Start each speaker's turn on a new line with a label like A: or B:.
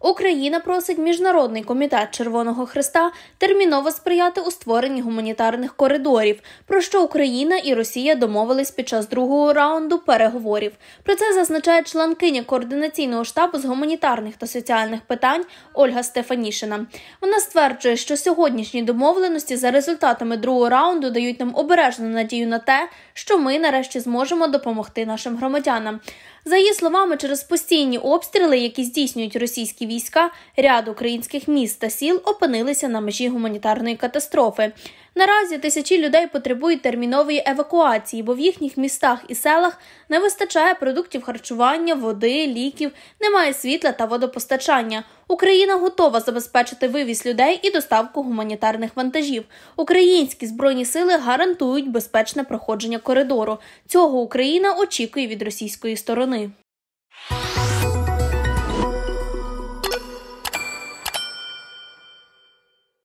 A: Україна просить міжнародний комітет Червоного Христа терміново сприяти у створенні гуманітарних коридорів, про що Україна і Росія домовились під час другого раунду переговорів. Про це зазначає членкиня координаційного штабу з гуманітарних та соціальних питань Ольга Стефанішина. Вона стверджує, що сьогоднішні домовленості за результатами другого раунду дають нам обережну надію на те, що ми нарешті зможемо допомогти нашим громадянам. За її словами, через постійні обстріли, які здійснюють російські війська, ряд українських міст та сіл опинилися на межі гуманітарної катастрофи. Наразі тисячі людей потребують термінової евакуації, бо в їхніх містах і селах не вистачає продуктів харчування, води, ліків, немає світла та водопостачання. Україна готова забезпечити вивіз людей і доставку гуманітарних вантажів. Українські збройні сили гарантують безпечне проходження коридору. Цього Україна очікує від російської сторони.